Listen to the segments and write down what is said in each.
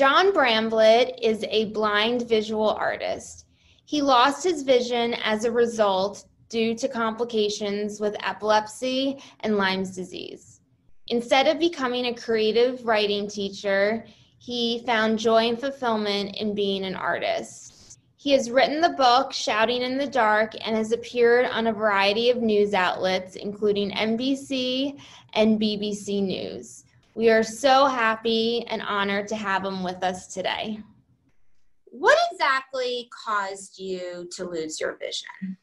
John Bramblitt is a blind visual artist. He lost his vision as a result due to complications with epilepsy and Lyme's disease. Instead of becoming a creative writing teacher, he found joy and fulfillment in being an artist. He has written the book Shouting in the Dark and has appeared on a variety of news outlets, including NBC and BBC News. We are so happy and honored to have him with us today. What exactly caused you to lose your vision?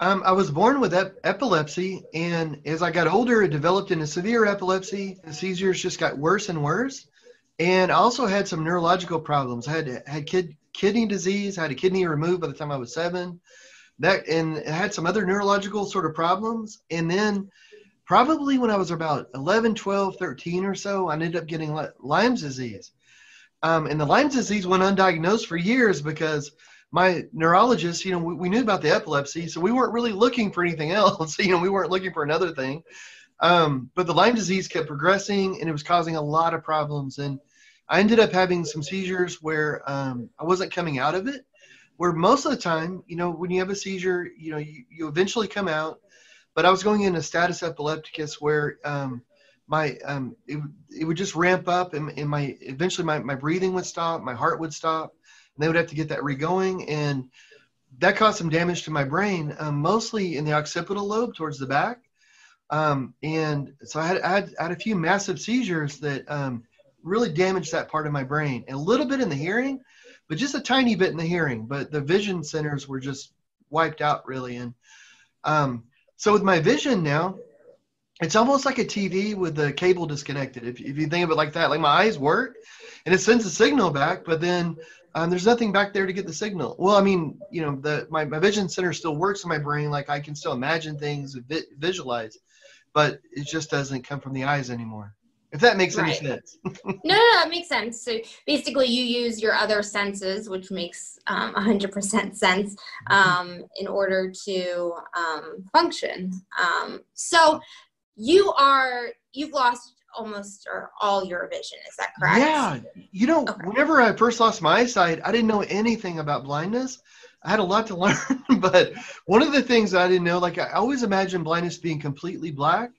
Um, I was born with ep- epilepsy, and as I got older, it developed into severe epilepsy. The seizures just got worse and worse, and I also had some neurological problems. I had had kid, kidney disease. I had a kidney removed by the time I was seven. That and I had some other neurological sort of problems, and then probably when I was about 11, 12, 13 or so, I ended up getting Lyme's disease. Um, and the Lyme's disease went undiagnosed for years because my neurologist, you know, we, we, knew about the epilepsy, so we weren't really looking for anything else. you know, we weren't looking for another thing. Um, but the Lyme disease kept progressing and it was causing a lot of problems. And I ended up having some seizures where um, I wasn't coming out of it. Where most of the time, you know, when you have a seizure, you know, you, you eventually come out. But I was going into status epilepticus where um, my um, it, it would just ramp up and, and my eventually my, my breathing would stop, my heart would stop and they would have to get that regoing, and that caused some damage to my brain, um, mostly in the occipital lobe towards the back. Um, and so I had, I had, I had a few massive seizures that um, really damaged that part of my brain. A little bit in the hearing, but just a tiny bit in the hearing. But the vision centers were just wiped out really. And um, so with my vision now, it's almost like a TV with the cable disconnected. If, if you think of it like that, like my eyes work and it sends a signal back, but then um, there's nothing back there to get the signal. Well, I mean, you know, the my, my vision center still works in my brain. Like I can still imagine things, vi- visualize, but it just doesn't come from the eyes anymore. If that makes right. any sense. no, no, that makes sense. So basically, you use your other senses, which makes um, 100% sense mm-hmm. um, in order to um, function. Um, so you are you've lost almost or all your vision. Is that correct? Yeah. You know, okay. whenever I first lost my eyesight, I didn't know anything about blindness. I had a lot to learn, but one of the things I didn't know, like I always imagined blindness being completely black,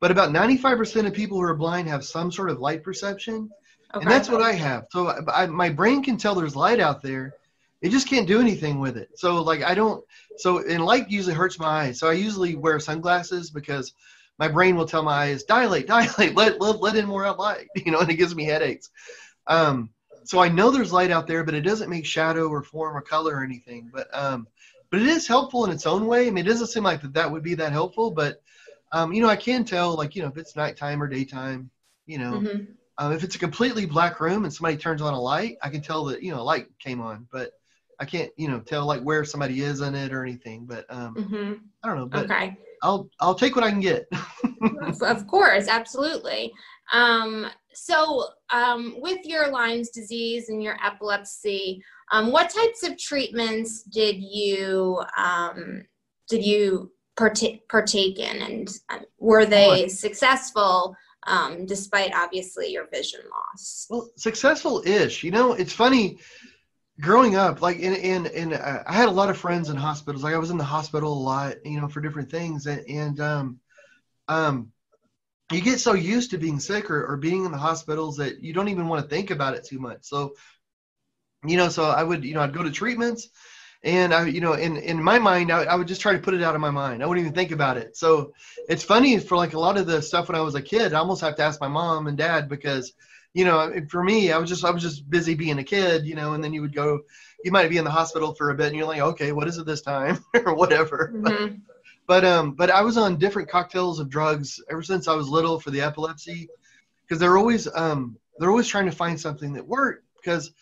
but about 95% of people who are blind have some sort of light perception. Okay. And that's what I have. So I, my brain can tell there's light out there. It just can't do anything with it. So like I don't, so and light usually hurts my eyes. So I usually wear sunglasses because my brain will tell my eyes dilate, dilate, let let, let in more light, you know, and it gives me headaches. Um, so I know there's light out there, but it doesn't make shadow or form or color or anything. But um, but it is helpful in its own way. I mean, it doesn't seem like that that would be that helpful, but um, you know, I can tell like you know if it's nighttime or daytime, you know. Mm-hmm. Um, if it's a completely black room and somebody turns on a light, I can tell that you know a light came on, but I can't you know tell like where somebody is in it or anything. But um, mm-hmm. I don't know. But okay. I'll I'll take what I can get. of course, absolutely. Um, so, um, with your Lyme's disease and your epilepsy, um, what types of treatments did you um, did you partake partake in, and um, were they successful? Um, despite obviously your vision loss. Well, successful-ish. You know, it's funny growing up, like in in in, uh, I had a lot of friends in hospitals. Like I was in the hospital a lot, you know, for different things, and, and um, um, you get so used to being sick or, or being in the hospitals that you don't even want to think about it too much. So, you know, so I would, you know, I'd go to treatments, and I, you know, in in my mind, I, I would just try to put it out of my mind. I wouldn't even think about it. So it's funny for like a lot of the stuff when I was a kid, I almost have to ask my mom and dad because you know, for me, I was just I was just busy being a kid, you know, and then you would go, you might be in the hospital for a bit, and you're like, okay, what is it this time, or whatever. Mm-hmm. But, um, but I was on different cocktails of drugs ever since I was little for the epilepsy, because they're always um they're always trying to find something that worked because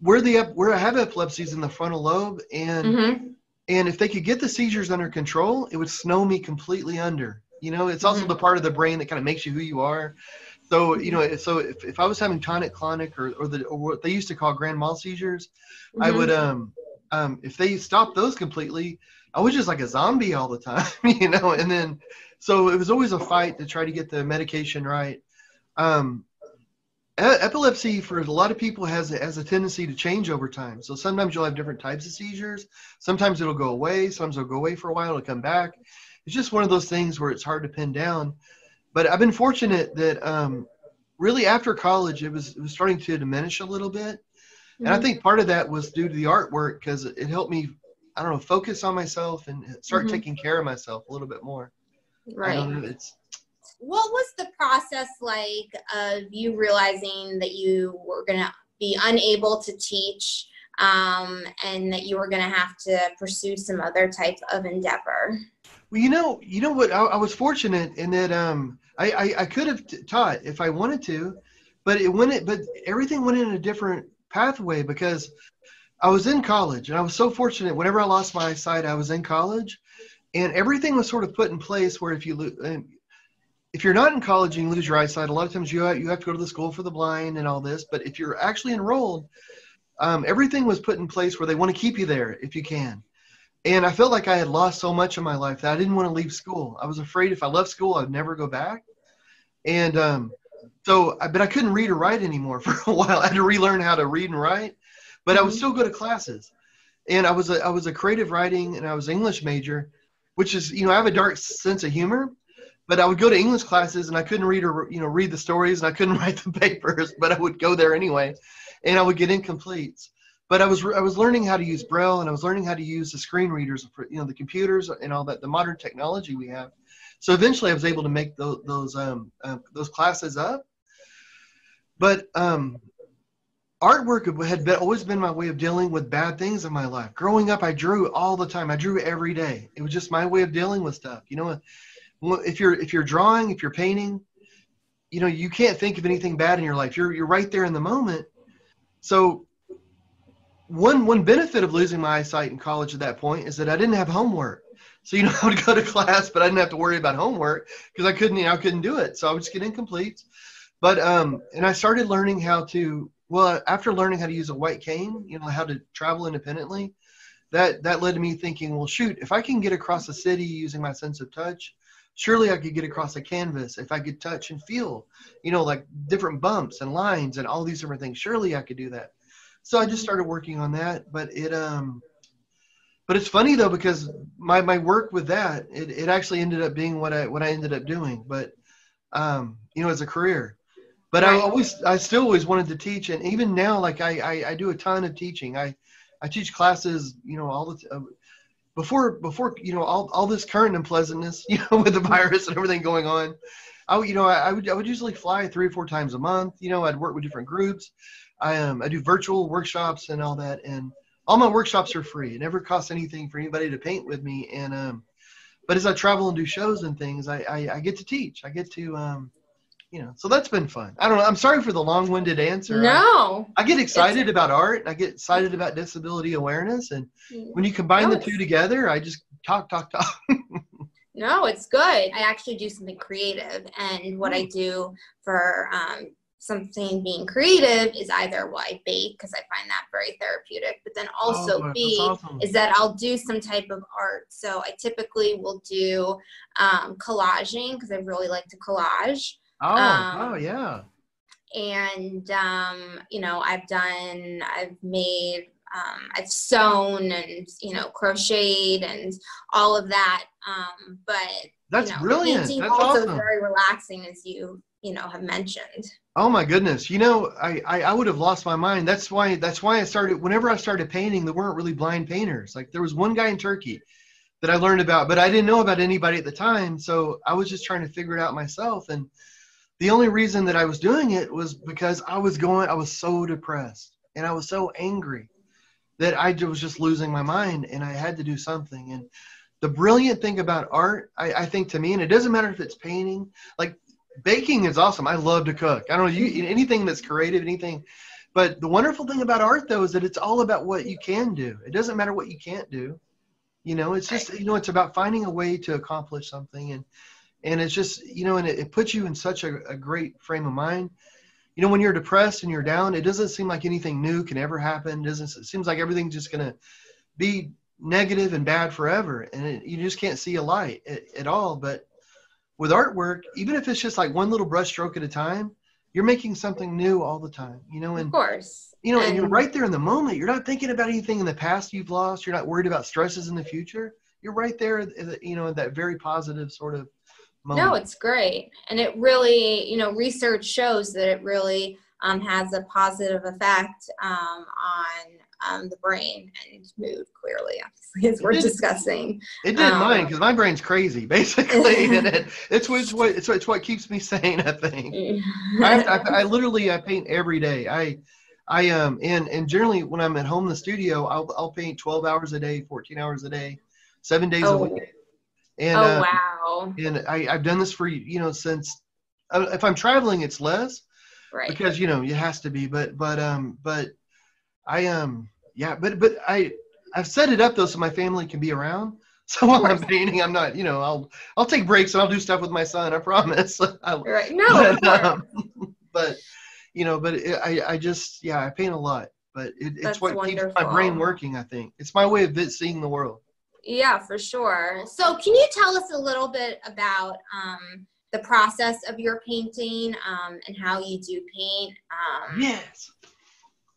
where the where I have epilepsies in the frontal lobe and mm-hmm. and if they could get the seizures under control, it would snow me completely under. You know, it's also mm-hmm. the part of the brain that kind of makes you who you are. So you know, so if, if I was having tonic clonic or, or the or what they used to call grand mal seizures, mm-hmm. I would um um if they stopped those completely, I was just like a zombie all the time, you know. And then so it was always a fight to try to get the medication right. Um, epilepsy for a lot of people has has a tendency to change over time. So sometimes you'll have different types of seizures. Sometimes it'll go away. Sometimes it'll go away for a while. It'll come back. It's just one of those things where it's hard to pin down. But I've been fortunate that um, really after college it was it was starting to diminish a little bit, mm-hmm. and I mm-hmm. think part of that was due to the artwork because it helped me I don't know focus on myself and start mm-hmm. taking care of myself a little bit more. Right. it's what was the process like of you realizing that you were going to be unable to teach um, and that you were going to have to pursue some other type of endeavor? Well, you know, you know what? I, I was fortunate in that um, I, I, I could have t- taught if I wanted to, but it went. But everything went in a different pathway because I was in college, and I was so fortunate. Whenever I lost my eyesight, I was in college, and everything was sort of put in place where if you lo- if you're not in college and you lose your eyesight, a lot of times you have, you have to go to the school for the blind and all this. But if you're actually enrolled, um, everything was put in place where they want to keep you there if you can. And I felt like I had lost so much in my life that I didn't want to leave school. I was afraid if I left school, I'd never go back. And um, so, but I couldn't read or write anymore for a while. I had to relearn how to read and write, but mm-hmm. I would still go to classes. And I was a, I was a creative writing and I was English major, which is you know I have a dark sense of humor, but I would go to English classes and I couldn't read or you know read the stories and I couldn't write the papers, but I would go there anyway, and I would get incompletes. But I was I was learning how to use Braille and I was learning how to use the screen readers, for, you know, the computers and all that, the modern technology we have. So eventually, I was able to make those those um, uh, those classes up. But um, artwork had been, always been my way of dealing with bad things in my life. Growing up, I drew all the time. I drew every day. It was just my way of dealing with stuff. You know, if you're if you're drawing, if you're painting, you know, you can't think of anything bad in your life. You're you're right there in the moment. So one one benefit of losing my eyesight in college at that point is that I didn't have homework. So you know, I would go to class, but I didn't have to worry about homework because I couldn't, you know, I couldn't do it. So I would just get incomplete. But um, and I started learning how to. Well, after learning how to use a white cane, you know, how to travel independently, that that led to me thinking, well, shoot, if I can get across a city using my sense of touch, surely I could get across a canvas if I could touch and feel, you know, like different bumps and lines and all these different things. Surely I could do that. So I just started working on that. But it, um, but it's funny though because my my work with that it, it actually ended up being what I what I ended up doing. But um, you know, as a career. But. I always I still always wanted to teach, and even now, like I I, I do a ton of teaching. I I teach classes, you know, all the. T- uh, before before you know all, all this current unpleasantness you know with the virus and everything going on i you know I, I, would i would usually fly three or four times a month you know i'd work with different groups. I um i do virtual workshops and all that and all my workshops are free. It never costs anything for anybody to paint with me and um but as i travel and do shows and things i i, I get to teach. I get to um you know, so that's been fun. I don't know. I'm sorry for the long-winded answer. No, I, I get excited it's, about art. I get excited about disability awareness, and when you combine no, the two together, I just talk, talk, talk. no, it's good. I actually do something creative, and what I hmm. do for um, something being creative is either well I bake because I find that very therapeutic, but then also oh, B awesome. is that I'll do some type of art. So I typically will do um, collaging because I really like to collage. Oh, um, oh yeah. And um, you know, I've done, I've made, um, I've sewn and you know, crocheted and all of that. Um, but that's you know, brilliant. Painting that's also awesome. very relaxing, as you you know have mentioned. Oh my goodness! You know, I, I I would have lost my mind. That's why that's why I started. Whenever I started painting, there weren't really blind painters. Like there was one guy in Turkey that I learned about, but I didn't know about anybody at the time. So I was just trying to figure it out myself. And the only reason that I was doing it was because I was going, I was so depressed and I was so angry that I was just losing my mind and I had to do something. And the brilliant thing about art, I, I think to me, and it doesn't matter if it's painting, like baking is awesome. I love to cook. I don't know, you, mm-hmm. anything that's creative, anything. But the wonderful thing about art, though, is that it's all about what you can do. It doesn't matter what you can't do. You know, it's just, you know, it's about finding a way to accomplish something. And, and it's just you know and it, it puts you in such a, a, great frame of mind you know when you're depressed and you're down it doesn't seem like anything new can ever happen it doesn't it seems like everything's just going to be negative and bad forever and it, you just can't see a light at, at all but with artwork even if it's just like one little brush stroke at a time you're making something new all the time, you know, and of course. you know, and, you're right there in the moment. You're not thinking about anything in the past you've lost. You're not worried about stresses in the future. You're right there, you know, in that very positive sort of moment. No, it's great, and it really, you know, research shows that it really um, has a positive effect um, on um, the brain and mood. Clearly, obviously, as we're did, discussing. It did um, mine because my brain's crazy, basically, and it, it's, it's what it's, it's what keeps me sane. I think. I, I, I literally I paint every day. I I um and and generally when I'm at home in the studio, I'll I'll paint 12 hours a day, 14 hours a day, seven days oh. a week. And, oh uh, wow! And I I've done this for you know since uh, if I'm traveling, it's less, right? Because you know it has to be. But but um but I um yeah but but I I've set it up though so my family can be around. So while I'm painting, I'm not, you know, I'll I'll take breaks and I'll do stuff with my son. I promise. right. No. But, um, but you know, but it, I I just yeah I paint a lot, but it, it's what wonderful. keeps my brain working. I think it's my way of seeing the world. Yeah, for sure. So, can you tell us a little bit about um, the process of your painting um, and how you do paint? Um, yes.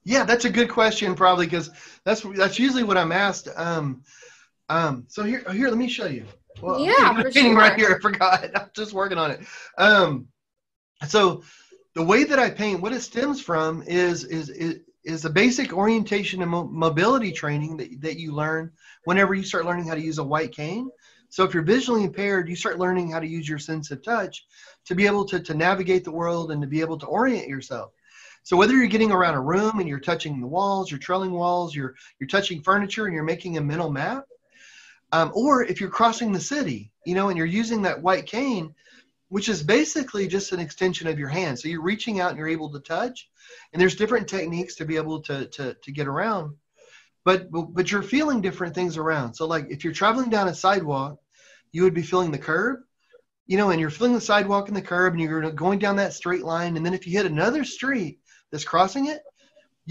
Yeah, that's a good question, probably because that's that's usually what I'm asked. Um, um, so here, here, let me show you. Well, yeah, I'm painting sure. right here. I forgot. I'm just working on it. Um, so the way that I paint, what it stems from is is is, is the basic orientation and mo- mobility training that that you learn whenever you start learning how to use a white cane. So if you're visually impaired, you start learning how to use your sense of touch to be able to, to navigate the world and to be able to orient yourself. So whether you're getting around a room and you're touching the walls, you're trailing walls, you're you're touching furniture and you're making a mental map, um, or if you're crossing the city, you know, and you're using that white cane, which is basically just an extension of your hand. So you're reaching out and you're able to touch, and there's different techniques to be able to to to get around but but you're feeling different things around. So like if you're traveling down a sidewalk, you would be feeling the curb, you know, and you're feeling the sidewalk and the curb, and you're going down that straight line. And then if you hit another street that's crossing it,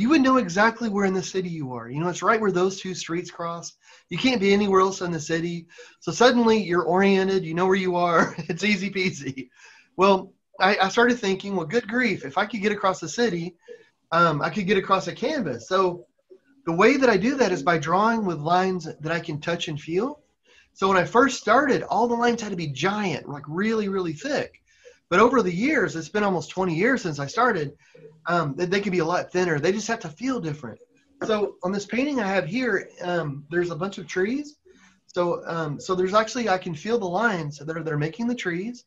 you would know exactly where in the city you are. You know, it's right where those two streets cross. You can't be anywhere else in the city. So suddenly you're oriented. You know where you are. it's easy peasy. Well, I, I started thinking, well, good grief, if I could get across the city, um, I could get across a canvas. So the way that I do that is by drawing with lines that I can touch and feel. So when I first started, all the lines had to be giant, like really, really thick. But over the years, it's been almost 20 years since I started, um, they, they can be a lot thinner. They just have to feel different. So on this painting I have here, um, there's a bunch of trees. So um, so there's actually, I can feel the lines that are, that are making the trees.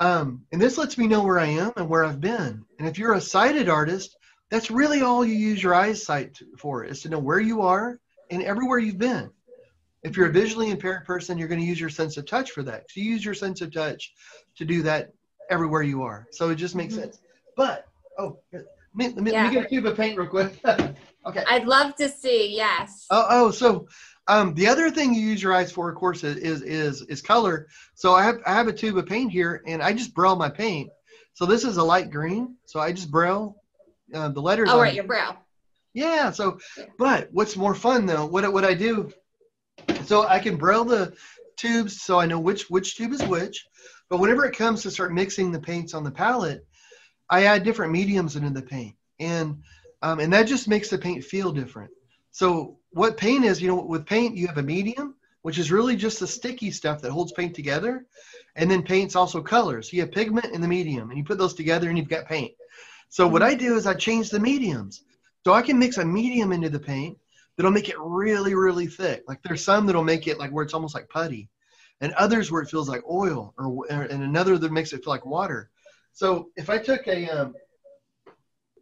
Um, and this lets me know where I am and where I've been. And if you're a sighted artist, that's really all you use your eyesight for is to know where you are and everywhere you've been. If you're a visually impaired person, you're going to use your sense of touch for that. So you use your sense of touch to do that everywhere you are. So it just makes mm-hmm. sense. But oh, let me, let me, yeah. let me get a cube of paint real quick. okay. I'd love to see. Yes. Oh, oh, so um, the other thing you use your eyes for, of course, is is is color. So I have I have a tube of paint here, and I just braille my paint. So this is a light green. So I just braille uh, the letters. Oh, right, your brow. Yeah. So, but what's more fun though? What what I do? So I can braille the tubes so I know which which tube is which. But whenever it comes to start mixing the paints on the palette, I add different mediums into the paint, and um, and that just makes the paint feel different. So what paint is, you know, with paint you have a medium, which is really just the sticky stuff that holds paint together, and then paint's also colors. So you have pigment and the medium, and you put those together, and you've got paint. So what I do is I change the mediums. So I can mix a medium into the paint that'll make it really, really thick. Like there's some that'll make it like where it's almost like putty, and others where it feels like oil, or and another that makes it feel like water. So if I took a, um,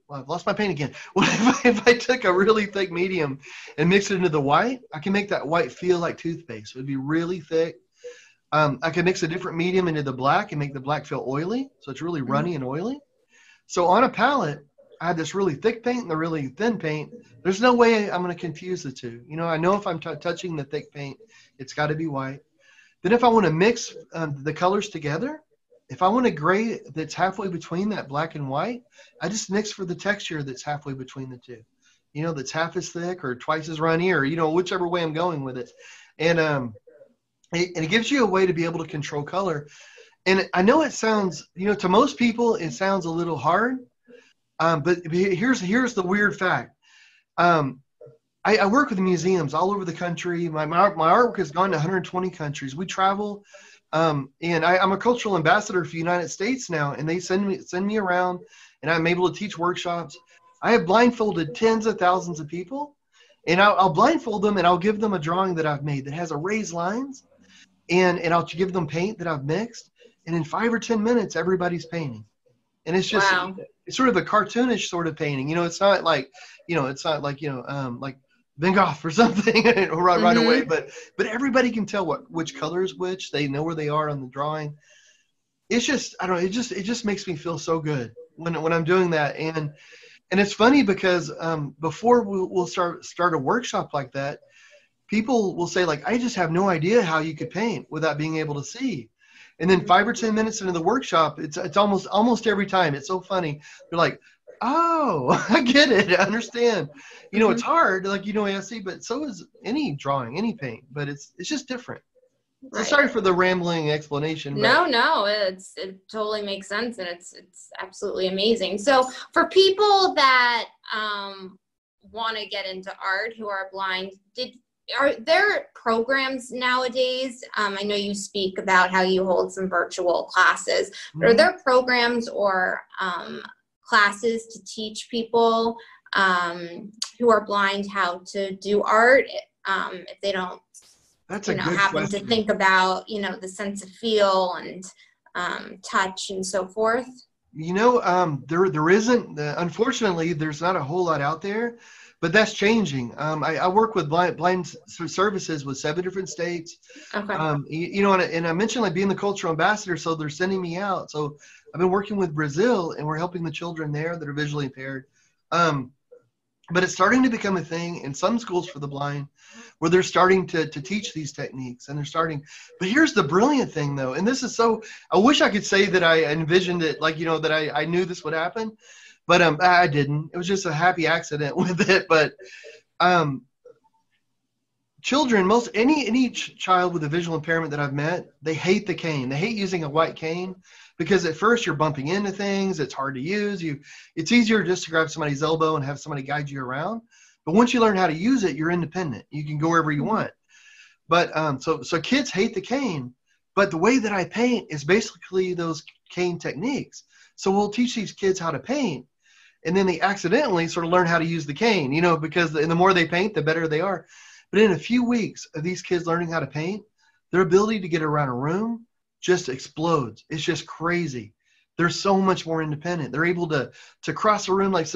well, I've lost my paint again. Well, if I, if I took a really thick medium and mix it into the white, I can make that white feel like toothpaste. It would be really thick. Um, I can mix a different medium into the black and make the black feel oily, so it's really runny mm-hmm. and oily. So on a palette, I have this really thick paint and the really thin paint. There's no way I'm going to confuse the two. You know, I know if I'm t- touching the thick paint, it's got to be white. Then if I want to mix um, the colors together, if I want a gray that's halfway between that black and white, I just mix for the texture that's halfway between the two. You know, that's half as thick or twice as runny or, you know, whichever way I'm going with it. And, um, it, and it gives you a way to be able to control color and I know it sounds, you know, to most people it sounds a little hard, um, but here's here's the weird fact. Um, I, I, work with museums all over the country. My, my, my artwork has gone to 120 countries. We travel, um, and I, am a cultural ambassador for the United States now, and they send me send me around, and I'm able to teach workshops. I have blindfolded tens of thousands of people, and I'll, I'll blindfold them, and I'll give them a drawing that I've made that has erased lines, and and I'll give them paint that I've mixed, and in five or ten minutes, everybody's painting, and it's just wow. it's sort of a cartoonish sort of painting. You know, it's not like you know, it's not like you know, um, like Van Gogh or something right, mm-hmm. away. But but everybody can tell what which color is which. They know where they are on the drawing. It's just I don't know. It just it just makes me feel so good when when I'm doing that. And and it's funny because um, before we'll, we'll start start a workshop like that, people will say like I just have no idea how you could paint without being able to see. And then five or ten minutes into the workshop, it's it's almost almost every time. It's so funny. They're like, oh, I get it. I understand. You know, mm-hmm. it's hard, like you know, I see, but so is any drawing, any paint. But it's it's just different. Right. So sorry for the rambling explanation. No, no, it's it totally makes sense, and it's it's absolutely amazing. So for people that um, want to get into art who are blind, did are there programs nowadays? Um, I know you speak about how you hold some virtual classes. Mm-hmm. Are there programs or um, classes to teach people um, who are blind how to do art um, if they don't That's you know, happen question. to think about you know the sense of feel and um, touch and so forth you know um, there there isn't uh, unfortunately there's not a whole lot out there but that's changing. Um, I, I, work with blind, blind services with seven different states. Okay. Um, you, you, know, and, and, I mentioned like being the cultural ambassador, so they're sending me out. So I've been working with Brazil, and we're helping the children there that are visually impaired. Um, but it's starting to become a thing in some schools for the blind where they're starting to, to teach these techniques and they're starting but here's the brilliant thing though and this is so i wish i could say that i envisioned it like you know that i, I knew this would happen but um, I didn't. It was just a happy accident with it. But um, children, most any any child with a visual impairment that I've met, they hate the cane. They hate using a white cane because at first you're bumping into things. It's hard to use. You, it's easier just to grab somebody's elbow and have somebody guide you around. But once you learn how to use it, you're independent. You can go wherever you want. But um, so so kids hate the cane. But the way that I paint is basically those cane techniques. So we'll teach these kids how to paint, and then they accidentally sort of learn how to use the cane, you know, because the, the more they paint, the better they are. But in a few weeks of these kids learning how to paint, their ability to get around a room just explodes. It's just crazy. They're so much more independent. They're able to to cross a room like.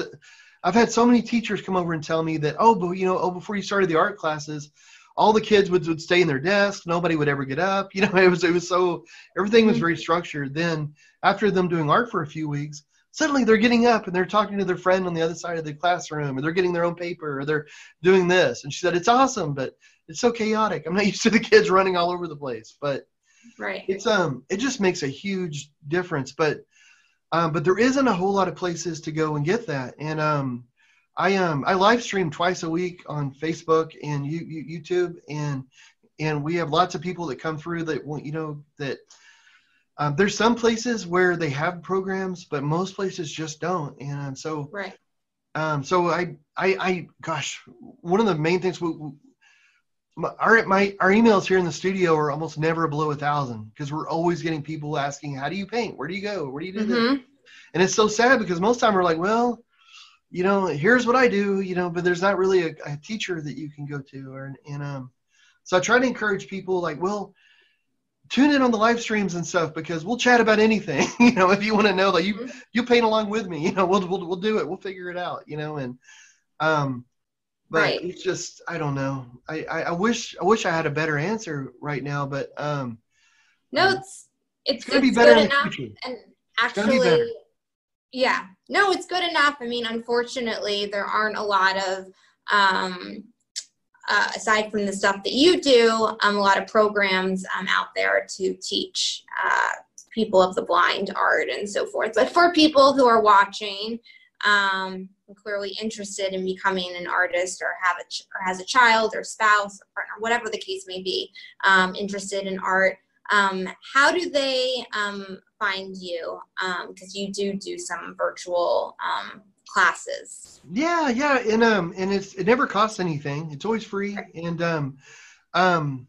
I've had so many teachers come over and tell me that, oh, but you know, oh, before you started the art classes, all the kids would, would stay in their desk. Nobody would ever get up. You know, it was it was so everything was mm-hmm. very structured. Then after them doing art for a few weeks, suddenly they're getting up and they're talking to their friend on the other side of the classroom or they're getting their own paper or they're doing this and she said it's awesome but it's so chaotic i'm not used to the kids running all over the place but right it's um it just makes a huge difference but um but there isn't a whole lot of places to go and get that and um i um i live stream twice a week on facebook and you, you, youtube and and we have lots of people that come through that want you know that um, there's some places where they have programs, but most places just don't. And um, so, right. Um, so I, I, I, gosh, one of the main things we, our my our emails here in the studio are almost never below a thousand because we're always getting people asking, "How do you paint? Where do you go? Where do you do mm-hmm. this?" And it's so sad because most time we're like, "Well, you know, here's what I do," you know, but there's not really a, a teacher that you can go to, or and um, so I try to encourage people like, "Well, tune in on the live streams and stuff because we'll chat about anything. you know, if you want to know, like you mm-hmm. you paint along with me. You know, we'll we'll we'll do it. We'll figure it out. You know, and um, but right. it's just I don't know. I, I, I wish I wish I had a better answer right now, but um. No, um, it's it's, it's gonna it's be better enough. And actually, yeah, no, it's good enough. I mean, unfortunately, there aren't a lot of um uh, aside from the stuff that you do, um, a lot of programs um, out there to teach uh, people of the blind art and so forth. But for people who are watching, um, clearly interested in becoming an artist or have a ch- or has a child or spouse or partner, whatever the case may be, um, interested in art, Um, how do they um, find you? Because um, you do do some virtual um, classes. Yeah, yeah, and um, and it's it never costs anything. It's always free, and um, um,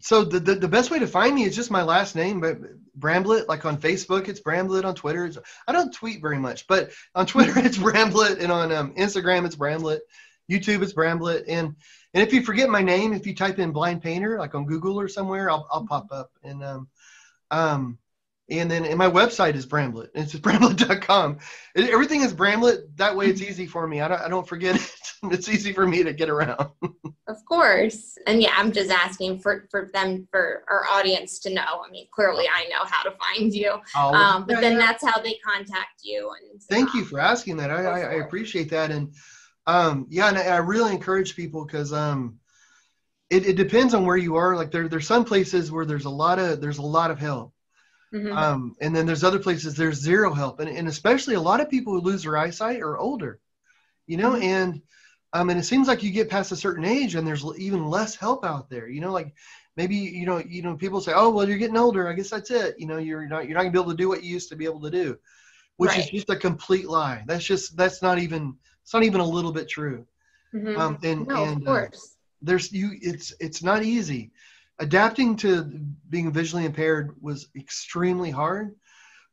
so the, the, the best way to find me is just my last name, but Bramblitt. Like on Facebook, it's Bramblitt. On Twitter, it's, I don't tweet very much, but on Twitter it's Bramblitt, and on um, Instagram it's Bramblitt. YouTube it's Bramblitt, and and if you forget my name, if you type in blind painter like on Google or somewhere, I'll I'll pop up. And um, um, and then and my website is Bramblitt. It's bramblitt.com. It, everything is Bramblitt. That way it's easy for me. I don't I don't forget it. it's easy for me to get around. of course. And yeah, I'm just asking for for them for our audience to know. I mean, clearly I know how to find you. Oh, um, but yeah, then yeah. that's how they contact you. And thank um, you for asking that. I, I, I appreciate that. And um, yeah, and I really encourage people because um, it, it depends on where you are. Like there, there's some places where there's a lot of there's a lot of help, mm-hmm. um, and then there's other places there's zero help, and, and especially a lot of people who lose their eyesight are older, you know, mm-hmm. and um, and it seems like you get past a certain age and there's even less help out there, you know, like maybe you know you know people say, oh well, you're getting older, I guess that's it, you know, you're not you're not gonna be able to do what you used to be able to do, which right. is just a complete lie. That's just that's not even it's not even a little bit true. Mm-hmm. Um, and no, and, of uh, course. Uh, there's you. It's it's not easy. Adapting to being visually impaired was extremely hard,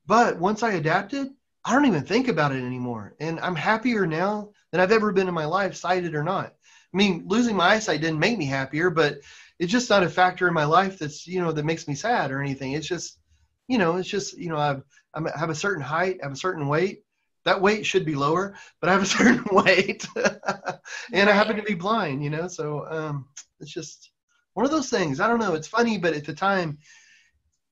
but once I adapted, I don't even think about it anymore, and I'm happier now than I've ever been in my life, sighted or not. I mean, losing my eyesight didn't make me happier, but it's just not a factor in my life that's you know that makes me sad or anything. It's just you know, it's just you know I've I have a certain height, I have a certain weight, that weight should be lower, but I have a certain weight, and I happen to be blind, you know. So um, it's just one of those things. I don't know. It's funny, but at the time,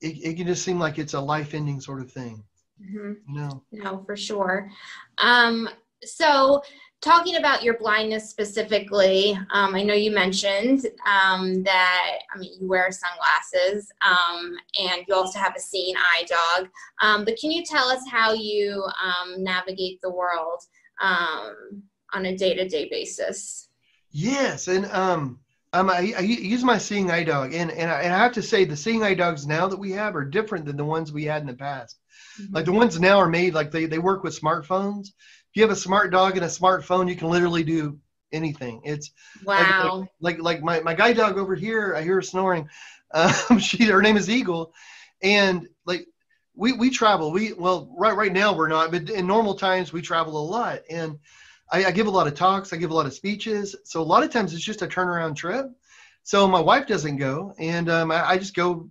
it, it can just seem like it's a life-ending sort of thing. Mm-hmm. You know. No, for sure. Um, so talking about your blindness specifically, um, I know you mentioned um, that, I mean, you wear sunglasses um, and you also have a seeing eye dog. Um, but can you tell us how you um, navigate the world um, on a day to day basis? Yes. And um, I, I, use my seeing eye dog. And, and I, and, I, have to say, the seeing eye dogs now that we have are different than the ones we had in the past. Mm-hmm. Like the ones now are made, like they, they work with smartphones If you have a smart dog and a smartphone, you can literally do anything. It's wow. Like like, like my, my guide dog over here, I hear her snoring. Um, she her name is Eagle, and like we we travel. We well right right now we're not, but in normal times we travel a lot, and I, I give a lot of talks. I give a lot of speeches. So a lot of times it's just a turnaround trip. So my wife doesn't go, and um, I, I just go.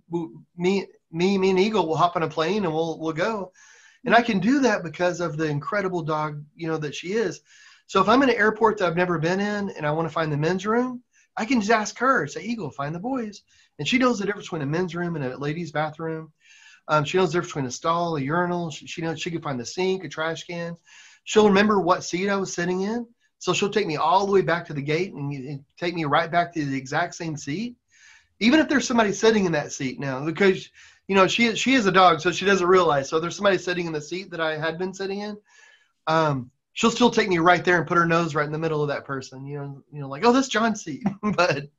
Me me me and Eagle will hop on a plane and we'll we'll go and I can do that because of the incredible dog, you know, that she is. So if I'm in an airport that I've never been in and I want to find the men's room, I can just ask her, say, Eagle, find the boys. And she knows the difference between a men's room and a ladies' bathroom. Um, she knows the difference between a stall, a urinal. She, she knows she can find the sink, a trash can. She'll remember what seat I was sitting in. So she'll take me all the way back to the gate and, and take me right back to the exact same seat. Even if there's somebody sitting in that seat now, because you know, she she is a dog, so she doesn't realize. So there's somebody sitting in the seat that I had been sitting in. Um, she'll still take me right there and put her nose right in the middle of that person. You know, you know, like, oh, that's John's seat. but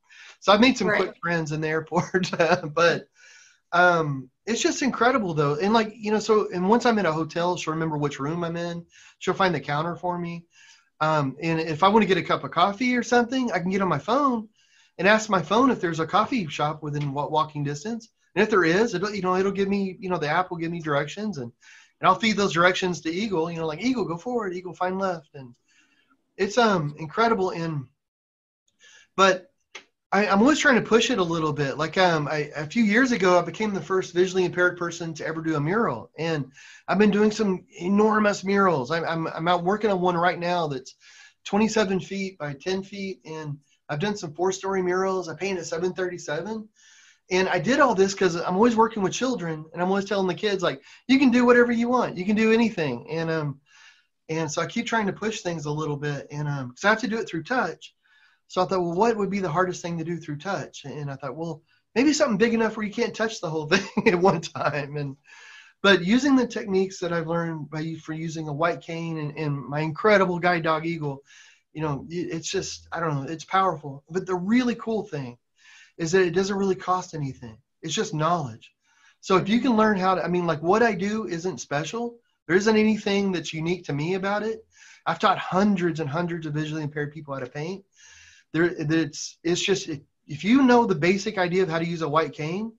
so I've made some right. quick friends in the airport. but um, it's just incredible though. And like, you know, so and once I'm in a hotel, she'll remember which room I'm in. She'll find the counter for me. Um, and if I want to get a cup of coffee or something, I can get on my phone and ask my phone if there's a coffee shop within what walking distance and if there is, it'll you know it'll give me you know the app will give me directions and and I'll feed those directions to Eagle. You know, like Eagle, go forward, Eagle, find left, and it's um incredible. In but I, am always trying to push it a little bit. Like um, I, a few years ago, I became the first visually impaired person to ever do a mural, and I've been doing some enormous murals. I'm I'm, I'm out working on one right now that's 27 feet by 10 feet, and I've done some four-story murals. I painted 737 and I did all this because I'm always working with children, and I'm always telling the kids like, you can do whatever you want, you can do anything, and um, and so I keep trying to push things a little bit, and um, because I have to do it through touch. So I thought, well, what would be the hardest thing to do through touch? And I thought, well, maybe something big enough where you can't touch the whole thing at one time. And but using the techniques that I've learned by for using a white cane and, and my incredible guide dog eagle, you know, it's just I don't know, it's powerful. But the really cool thing is that it doesn't really cost anything. it's just knowledge. So if you can learn how to, I mean, like what I do isn't special. There isn't anything that's unique to me about it. I've taught hundreds and hundreds of visually impaired people how to paint. There, it's it's just if you know the basic idea of how to use a white cane,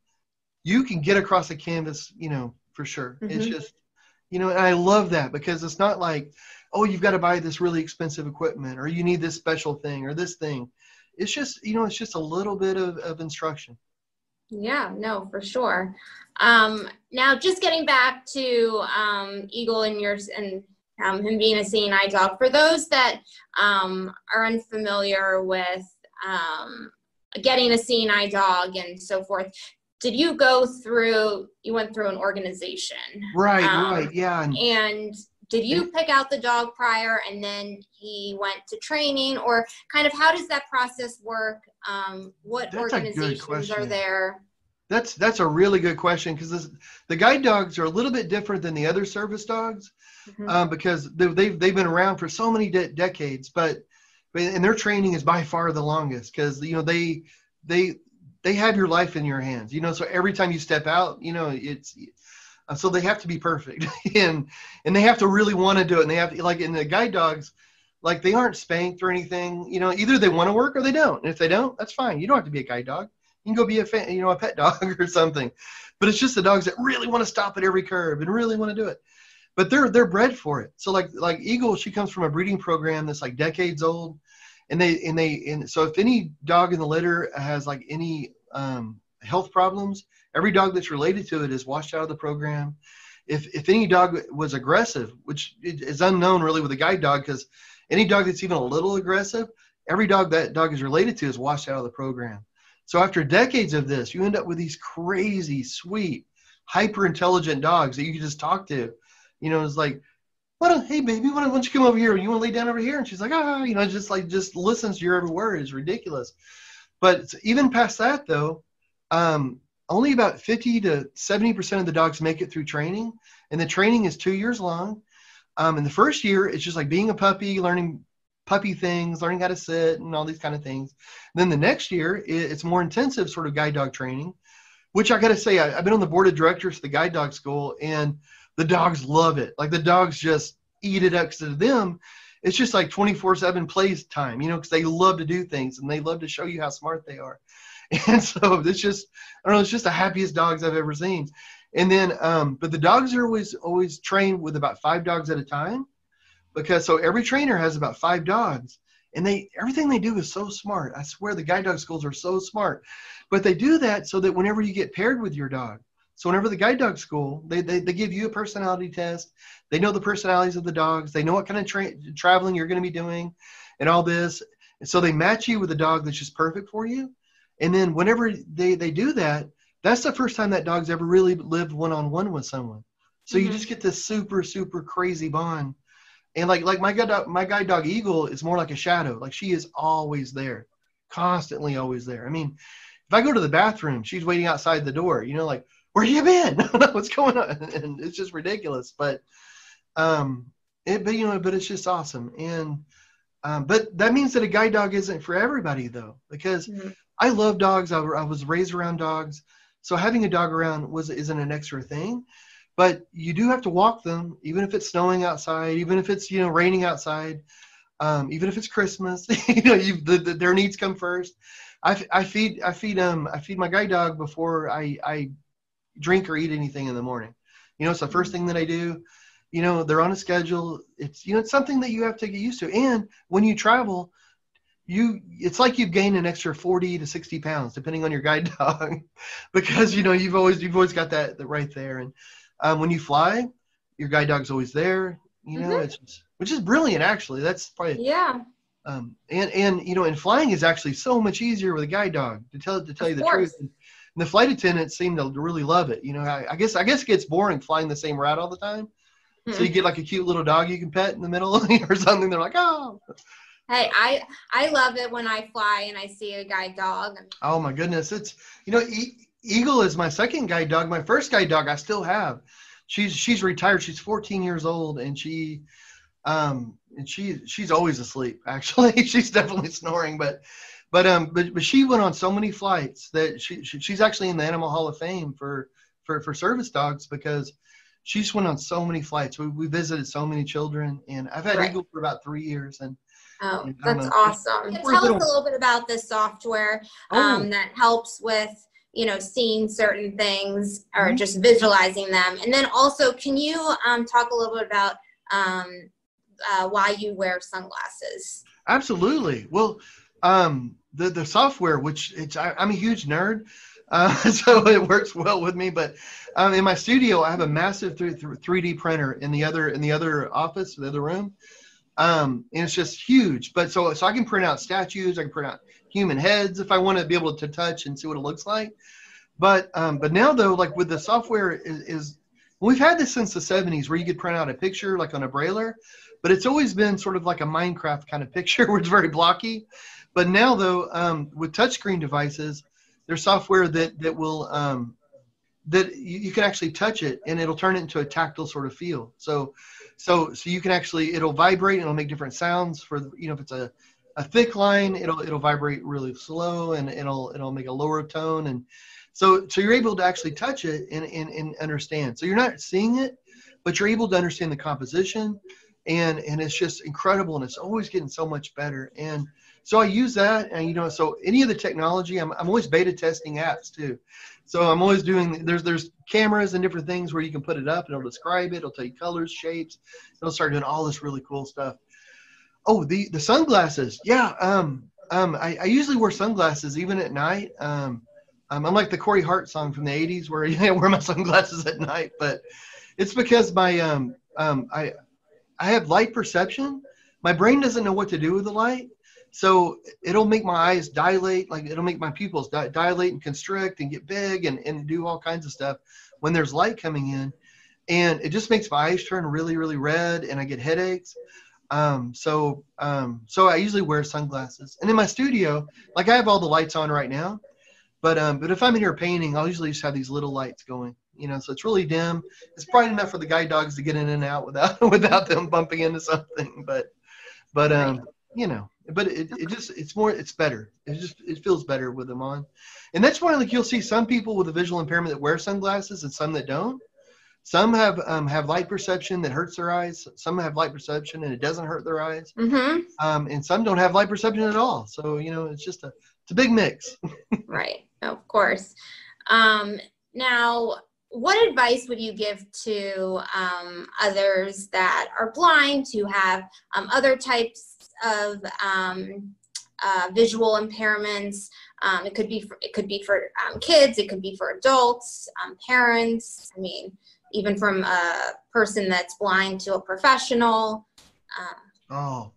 you can get across a canvas, you know, for sure. Mm-hmm. It's just, you know, and I love that because it's not like, oh, you've got to buy this really expensive equipment or you need this special thing or this thing. It's just, you know, it's just a little bit of, of instruction. Yeah, no, for sure. Um, now, just getting back to um, Eagle and yours and um, him being a seeing eye dog. For those that um, are unfamiliar with um, getting a seeing eye dog and so forth, did you go through? You went through an organization, right? Um, right, yeah. And, and did you pick out the dog prior and then he went to training or kind of how does that process work um, what organizations are there that's that's a really good question because the guide dogs are a little bit different than the other service dogs mm-hmm. um, because they, they've they've been around for so many de- decades, but, and their training is by far the longest because you know they they they have your life in your hands, you know. So every time you step out, you know it's uh, so they have to be perfect and and they have to really want to do it. And they have to, like in the guide dogs, like they aren't spanked or anything. You know, either they want to work or they don't. And if they don't, that's fine. You don't have to be a guide dog you can go be a fan, you know, a pet dog or something. But it's just the dogs that really want to stop at every curve and really want to do it. But they're they're bred for it. So like like Eagle, she comes from a breeding program that's like decades old, and they and they and so if any dog in the litter has like any um, health problems, every dog that's related to it is washed out of the program. If if any dog was aggressive, which is unknown really with a guide dog, because any dog that's even a little aggressive, every dog that dog is related to is washed out of the program. So after decades of this, you end up with these crazy, sweet, hyper intelligent dogs that you can just talk to. You know, it's like, what? hey, baby, why don't you come over here? You want to lay down over here? And she's like, ah, you know, just like just listens to your every word. It's ridiculous. But even past that, though, um, only about 50 to 70 percent of the dogs make it through training, and the training is two years long. Um, in the first year, it's just like being a puppy, learning puppy things, learning how to sit and all these kind of things. then the next year, it's more intensive sort of guide dog training, which I got to say, I, have been on the board of directors for the guide dog school, and the dogs love it. Like the dogs just eat it up to them. It's just like 24 7 plays time, you know, because they love to do things and they love to show you how smart they are. And so it's just, I don't know, it's just the happiest dogs I've ever seen. And then, um, but the dogs are always, always trained with about five dogs at a time because so every trainer has about five dogs and they everything they do is so smart i swear the guide dog schools are so smart but they do that so that whenever you get paired with your dog so whenever the guide dog school they, they, they give you a personality test they know the personalities of the dogs they know what kind of tra- traveling you're going to be doing and all this and so they match you with a dog that's just perfect for you and then whenever they they do that that's the first time that dog's ever really lived one-on-one with someone so mm-hmm. you just get this super super crazy bond and like like my guide dog, my guide dog Eagle is more like a shadow. Like she is always there, constantly always there. I mean, if I go to the bathroom, she's waiting outside the door. You know, like where you been? What's going on? And it's just ridiculous. But um, it but you know, but it's just awesome. And um, but that means that a guide dog isn't for everybody though, because mm-hmm. I love dogs. I, I was raised around dogs, so having a dog around was isn't an extra thing but you do have to walk them, even if it's snowing outside, even if it's you know raining outside, um, even if it's Christmas. you know, you, the, the, their needs come first. I, I feed I feed um I feed my guide dog before I I drink or eat anything in the morning. You know, it's the first thing that I do. You know, they're on a schedule. It's you know it's something that you have to get used to. And when you travel, you it's like you've gained an extra 40 to 60 pounds depending on your guide dog because you know you've always you've always got that, that right there and um, when you fly, your guide dog's always there. You know, mm-hmm. it's which is brilliant actually. That's probably yeah. Um, and and you know, and flying is actually so much easier with a guide dog to tell it to tell of you the course. truth. And, the flight attendants seem to really love it. You know, I, I, guess I guess it gets boring flying the same route all the time. Mm-hmm. So you get like a cute little dog you can pet in the middle or something. They're like, oh. Hey, I I love it when I fly and I see a guide dog. Oh my goodness, it's you know Eagle is my second guide dog. My first guide dog I still have. She's she's retired. She's 14 years old, and she um and she she's always asleep. Actually, she's definitely snoring. But but um, but but she went on so many flights that she, she she's actually in the Animal Hall of Fame for for for service dogs because she just went on so many flights. We we visited so many children, and I've had Right. Eagle for about three years, and Oh, Yeah, I'm that's awesome. we're Tell us a little- bit about this software Oh. um, that helps with, you know, seeing certain things or Mhm. just visualizing them. And then also, can you um, talk a little bit about um, uh, why you wear sunglasses? Absolutely. Well, um, the the software, which it's I, I'm a huge nerd, uh, so it works well with me. But um, in my studio, I have a massive three, 3D printer in the other in the other office, the other room, um, and it's just huge. But so so I can print out statues, I can print out human heads if I want to be able to touch and see what it looks like. But um, but now though, like with the software is, is we've had this since the 70s where you could print out a picture like on a brailler but it's always been sort of like a Minecraft kind of picture where it's very blocky. But now, though, um, with touchscreen devices, there's software that that will um, that you, you can actually touch it and it'll turn it into a tactile sort of feel. So, so so you can actually it'll vibrate and it'll make different sounds for you know if it's a a thick line it'll it'll vibrate really slow and it'll it'll make a lower tone and so so you're able to actually touch it and and, and understand. So you're not seeing it, but you're able to understand the composition and and it's just incredible and it's always getting so much better. And so i use that and you know so any of the technology i'm, I'm always beta testing apps too. So i'm always doing there's there's cameras and different things where you can put it up and it'll describe it it'll tell you colors shapes it'll start doing all this really cool stuff. Oh the the sunglasses. Yeah um um i, I usually wear sunglasses even at night. Um um, I'm like the Corey Hart song from the '80s, where I wear my sunglasses at night. But it's because my um, um, I I have light perception. My brain doesn't know what to do with the light. So it'll make my eyes dilate, like it'll make my pupils di- dilate and constrict and get big and, and do all kinds of stuff when there's light coming in. And it just makes my eyes turn really, really red and I get headaches. Um, so, um, so I usually wear sunglasses. And in my studio, like I have all the lights on right now, but, um, but if I'm in here painting, I'll usually just have these little lights going, you know, so it's really dim. It's bright enough for the guide dogs to get in and out without without them bumping into something but but um you know but it, it just it's more it's better. It just it feels better with them on. And that's why like you'll see some people with a visual impairment that wear sunglasses and some that don't. Some have um, have light perception that hurts their eyes. Some have light perception and it doesn't hurt their eyes. Mm-hmm. um, and some don't have light perception at all. So you know it's just a it's a big mix. Right, of course. Um, now, what advice would you give to um, others that are blind to have um, other types of um, uh, visual impairments? Um, it could be for, it could be for um, kids, it could be for adults, um, parents. I mean, even from a person that's blind to a professional. Oh,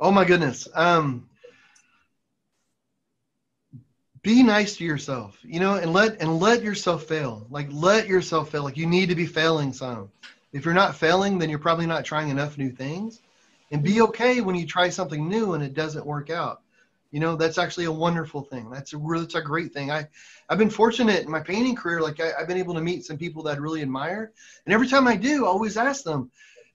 oh my goodness. Um, be nice to yourself, you know, and let and let yourself fail. Like let yourself fail. Like you need to be failing some. If you're not failing, then you're probably not trying enough new things. And be okay when you try something new and it doesn't work out. You know, that's actually a wonderful thing. That's a really, that's a great thing. I, I've been fortunate in my painting career. Like I, I've been able to meet some people that I really admire, and every time I do, I always ask them,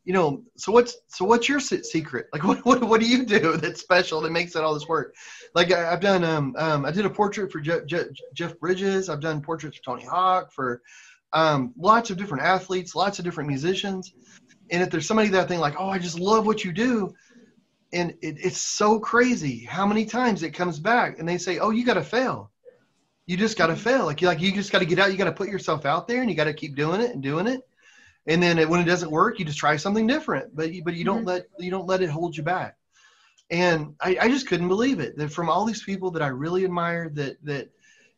you know, so what's so what's your secret? Like, what, what what do you do that's special that makes it all this work? Like, I, I've done um, um I did a portrait for Jeff, Jeff, Jeff Bridges. I've done portraits for Tony Hawk for um, lots of different athletes, lots of different musicians. And if there's somebody that thing like, oh, I just love what you do, and it, it's so crazy how many times it comes back and they say, oh, you got to fail. You just got to fail. Like you like you just got to get out. You got to put yourself out there, and you got to keep doing it and doing it and then it, when it doesn't work you just try something different but you, but you don't Mhm. let you don't let it hold you back. And I, I just couldn't believe it. That from all these people that i really admired that that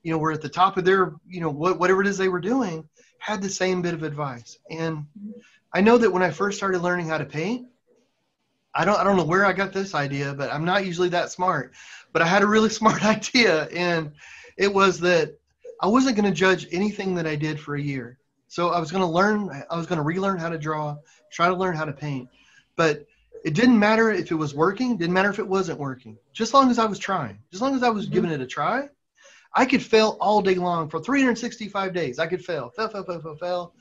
you know were at the top of their you know what, whatever it is they were doing had the same bit of advice. And i know that when i first started learning how to paint i don't i don't know where i got this idea but i'm not usually that smart but i had a really smart idea. And it was that i wasn't going to judge anything that i did for a year so I was going to learn, I was going to relearn how to draw, try to learn how to paint. But it didn't matter if it was working, didn't matter if it wasn't working. Just as long as I was trying, just as long as I was Mhm. giving it a try, I could fail all day long for 365 days. I could fail, fail, fail, fail, fail, fail.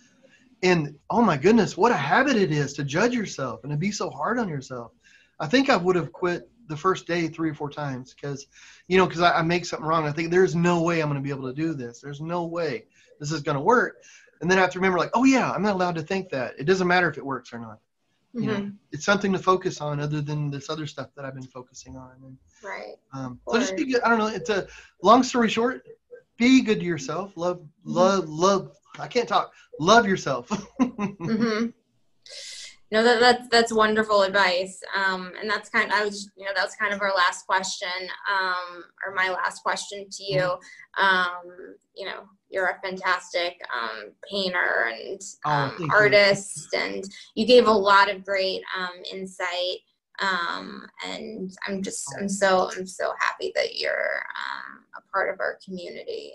And oh my goodness, what a habit it is to judge yourself and to be so hard on yourself. I think I would have quit the first day three or four times because, you know, because I, I make something wrong. I think there's no way I'm going to be able to do this. There's no way this is going to work. And then I have to remember, like, oh yeah, I'm not allowed to think that. It doesn't matter if it works or not. You know, Mhm. it's something to focus on other than this other stuff that I've been focusing on. And, Right. um, so just be good. I don't know. It's a long story short. Be good to yourself. Love, love, love. I can't talk. Love yourself. mm-hmm. No, that, that's that's wonderful advice. Um, and that's kind. I was, you know, that was kind of our last question, um, or my last question to you. Um, you know, you're a fantastic um, painter and Oh, um, you. artist, and you gave a lot of great um, insight. Um, and I'm just, I'm so, I'm so happy that you're um, a part of our community.